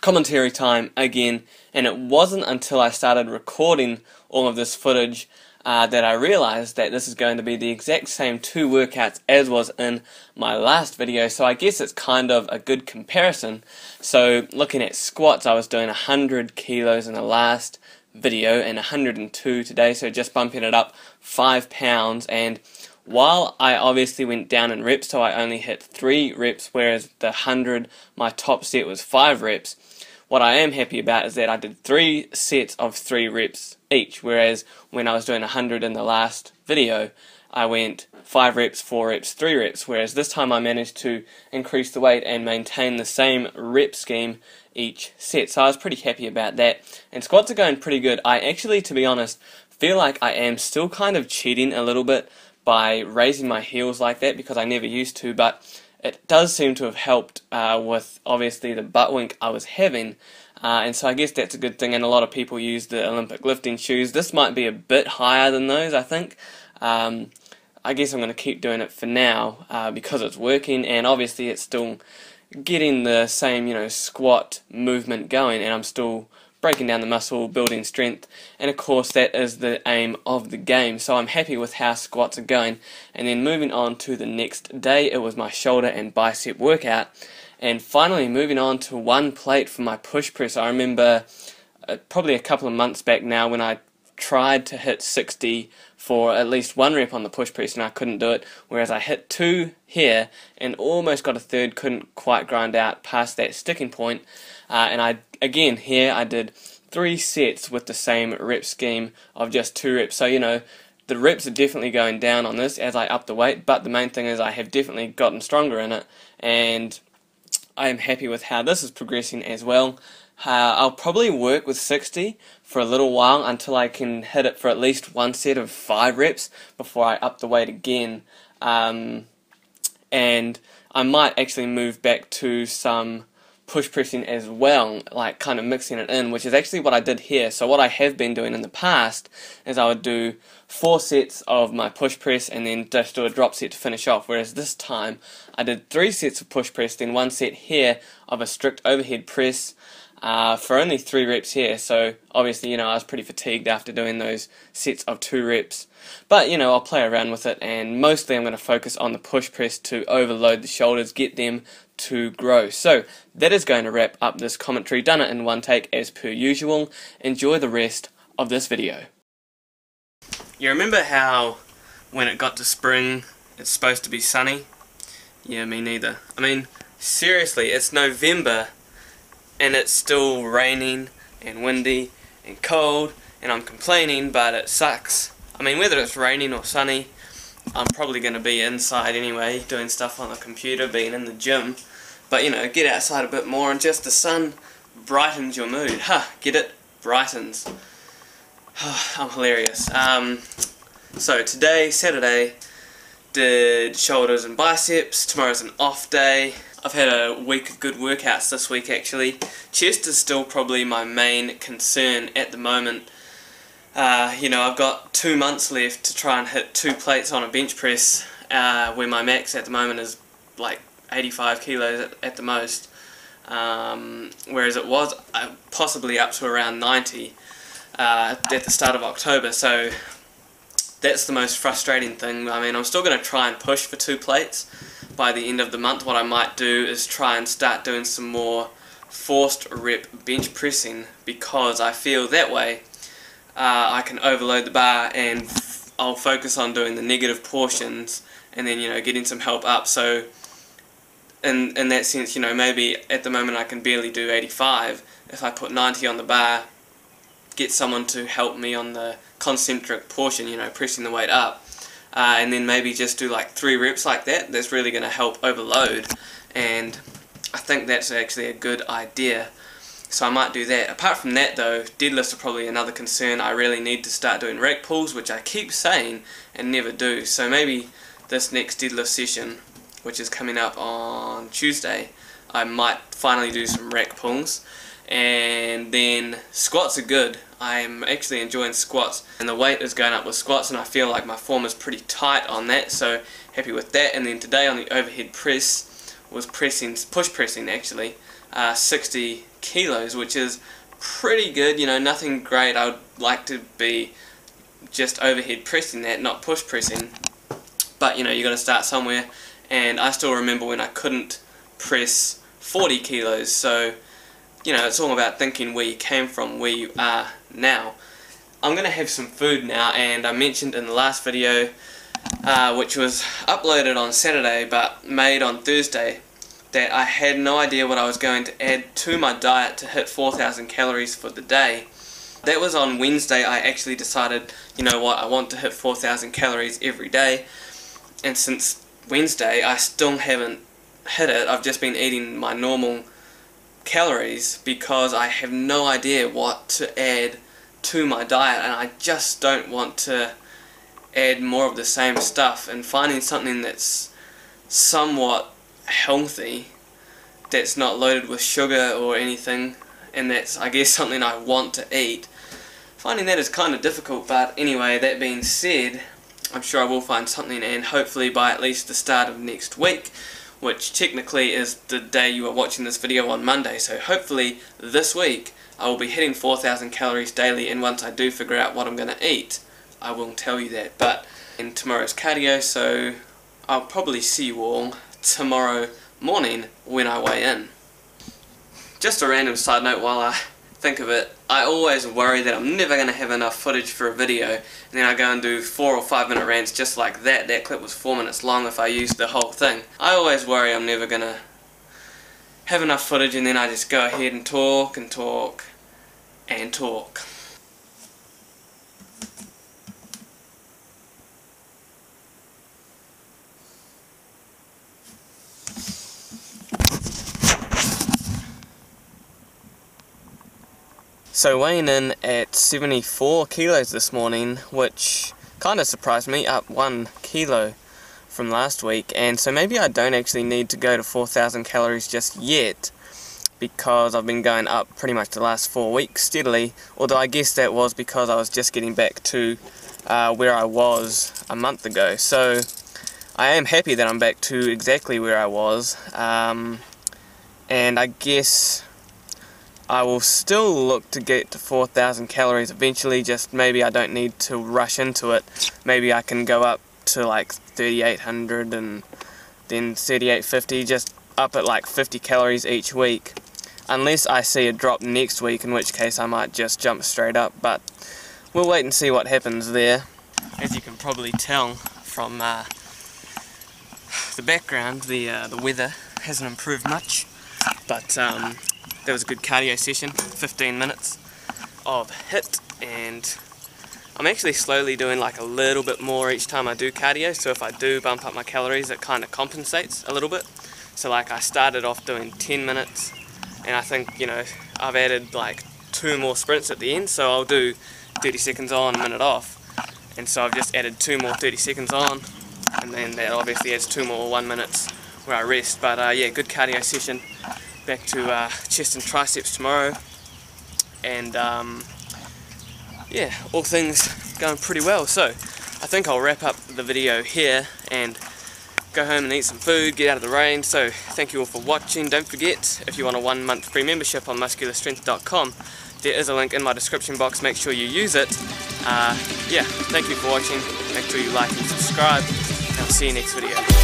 commentary time again, and it wasn't until I started recording all of this footage uh, that I realized that this is going to be the exact same two workouts as was in my last video, so I guess it's kind of a good comparison. So, looking at squats, I was doing 100 kilos in the last video and 102 today, so just bumping it up 5 pounds, and while I obviously went down in reps, so I only hit 3 reps, whereas the 100, my top set was 5 reps, what I am happy about is that I did three sets of three reps each, whereas when I was doing 100 in the last video, I went 5 reps, 4 reps, 3 reps, whereas this time I managed to increase the weight and maintain the same rep scheme each set. So I was pretty happy about that. And squats are going pretty good. I actually, to be honest, feel like I am still kind of cheating a little bit by raising my heels like that because I never used to, but it does seem to have helped uh, with obviously the butt wink I was having. Uh, and so I guess that's a good thing, and a lot of people use the Olympic lifting shoes. This might be a bit higher than those, I think. Um, I guess I'm going to keep doing it for now uh, because it's working, and obviously it's still getting the same, you know, squat movement going, and I'm still breaking down the muscle, building strength, and of course that is the aim of the game. So I'm happy with how squats are going. And then moving on to the next day, it was my shoulder and bicep workout. And finally moving on to one plate for my push press. I remember uh, probably a couple of months back now when I tried to hit 60 for at least one rep on the push press and I couldn't do it, whereas I hit two here and almost got a third, couldn't quite grind out past that sticking point. Uh, and I again here I did three sets with the same rep scheme of just two reps. So you know the reps are definitely going down on this as I up the weight, but the main thing is I have definitely gotten stronger in it, and I am happy with how this is progressing as well. Uh, I'll probably work with 60 for a little while until I can hit it for at least one set of five reps before I up the weight again. Um, and I might actually move back to some push pressing as well, like kind of mixing it in, which is actually what I did here. So what I have been doing in the past is I would do four sets of my push press and then just do a drop set to finish off, whereas this time I did three sets of push press, then one set here of a strict overhead press, uh, for only three reps here. So obviously, you know, I was pretty fatigued after doing those sets of two reps. But, you know, I'll play around with it and mostly I'm going to focus on the push press to overload the shoulders, get them to grow. So that is going to wrap up this commentary. Done it in one take as per usual. Enjoy the rest of this video. You remember how when it got to spring it's supposed to be sunny? Yeah, me neither. I mean, seriously, it's November and it's still raining and windy and cold and I'm complaining but it sucks. I mean whether it's raining or sunny I'm probably going to be inside anyway doing stuff on the computer, being in the gym but you know get outside a bit more and just the sun brightens your mood. Huh, get it? Brightens. I'm hilarious. Um, so today, Saturday, did shoulders and biceps. Tomorrow's an off day. I've had a week of good workouts this week actually. Chest is still probably my main concern at the moment. Uh, you know, I've got two months left to try and hit two plates on a bench press, uh, where my max at the moment is like 85 kilos at, at the most. Um, whereas it was uh, possibly up to around 90 uh, at the start of October. So that's the most frustrating thing. I mean, I'm still going to try and push for two plates by the end of the month, what I might do is try and start doing some more forced rep bench pressing because I feel that way uh, I can overload the bar and I'll focus on doing the negative portions and then you know getting some help up. So in, in that sense you know maybe at the moment I can barely do 85 if I put 90 on the bar get someone to help me on the concentric portion you know pressing the weight up uh, and then maybe just do like three reps like that that's really going to help overload and I think that's actually a good idea so I might do that. Apart from that though, deadlifts are probably another concern. I really need to start doing rack pulls, which I keep saying and never do. So maybe this next deadlift session, which is coming up on Tuesday, I might finally do some rack pulls. And then squats are good. I'm actually enjoying squats and the weight is going up with squats and I feel like my form is pretty tight on that so happy with that and then today on the overhead press was pressing, push pressing actually, uh, 60 kilos, which is pretty good. You know, nothing great. I would like to be just overhead pressing that, not push pressing. But, you know, you got to start somewhere. And I still remember when I couldn't press 40 kilos. So, you know, it's all about thinking where you came from, where you are now. I'm going to have some food now, and I mentioned in the last video, uh, which was uploaded on Saturday, but made on Thursday, that I had no idea what I was going to add to my diet to hit 4,000 calories for the day. That was on Wednesday I actually decided, you know what, I want to hit 4,000 calories every day. And since Wednesday I still haven't hit it. I've just been eating my normal calories because I have no idea what to add to my diet and I just don't want to add more of the same stuff. And finding something that's somewhat healthy that's not loaded with sugar or anything and that's I guess something I want to eat finding that is kind of difficult. But anyway that being said I'm sure I will find something and hopefully by at least the start of next week which technically is the day you are watching this video on Monday so hopefully this week I will be hitting 4,000 calories daily and once I do figure out what I'm going to eat I will tell you that but in tomorrow's cardio so I'll probably see you all tomorrow morning when I weigh in. Just a random side note while I think of it, I always worry that I'm never going to have enough footage for a video and then I go and do 4 or 5 minute rants just like that. That clip was 4 minutes long if I used the whole thing. I always worry I'm never going to have enough footage and then I just go ahead and talk and talk and talk. So weighing in at 74 kilos this morning, which kind of surprised me, up one kilo from last week. And so maybe I don't actually need to go to 4,000 calories just yet, because I've been going up pretty much the last four weeks steadily. Although I guess that was because I was just getting back to uh, where I was a month ago. So I am happy that I'm back to exactly where I was. Um, and I guess I will still look to get to 4,000 calories eventually, just maybe I don't need to rush into it. Maybe I can go up to like 3,800 and then 3,850, just up at like 50 calories each week. Unless I see a drop next week, in which case I might just jump straight up, but we'll wait and see what happens there. As you can probably tell from uh, the background, the, uh, the weather hasn't improved much, but um, that was a good cardio session, 15 minutes of HIIT and I'm actually slowly doing like a little bit more each time I do cardio so if I do bump up my calories it kind of compensates a little bit. So like I started off doing 10 minutes and I think you know I've added like two more sprints at the end so I'll do 30 seconds on, a minute off. And so I've just added two more 30 seconds on and then that obviously adds two more one minutes where I rest. But uh, yeah good cardio session back to uh, chest and triceps tomorrow. And um, yeah all things going pretty well. So I think I'll wrap up the video here and go home and eat some food get out of the rain. So thank you all for watching. Don't forget if you want a one month free membership on muscularstrength.com there is a link in my description box. Make sure you use it. Uh, yeah thank you for watching. Make sure you like and subscribe and I'll see you next video